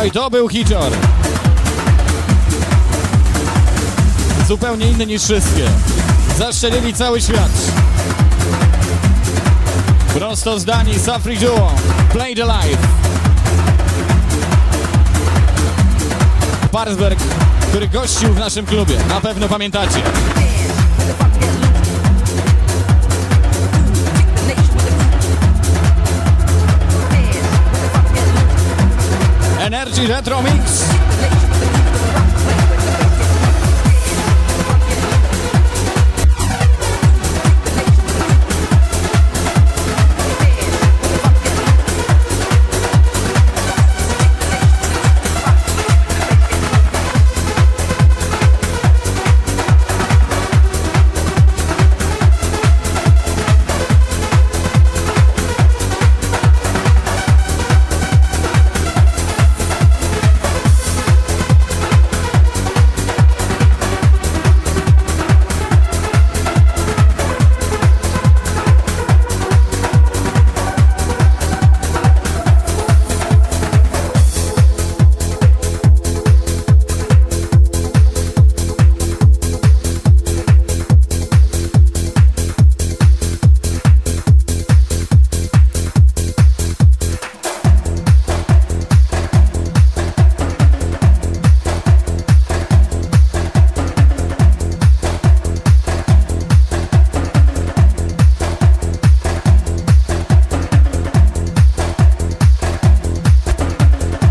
Oj, to był hicior. Zupełnie inny niż wszystkie. Zaszczelili cały świat. Prosto z Danii, Safri Duo. Play the Life. Parsberg, który gościł w naszym klubie. Na pewno pamiętacie. Energy Retro Mix.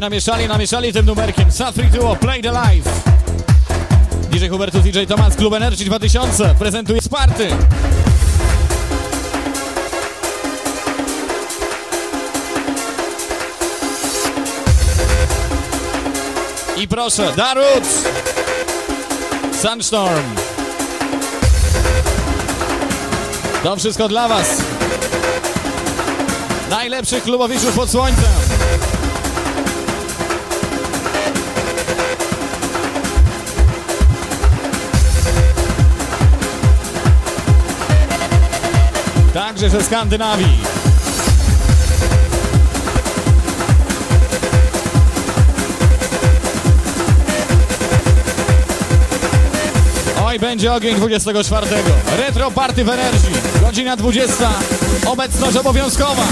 Namieszali, namieszali tym numerkiem. Safri Duo, Play the Life. DJ Hubertus, DJ Tomasz, Klub Energy 2000 prezentuje Sparty. I proszę, Darut! Sunstorm. To wszystko dla Was. Najlepszych klubowiczów pod słońcem. Także ze Skandynawii. Oj, będzie ogień 24. Retro Party w Energii. Godzina 20. Obecność obowiązkowa.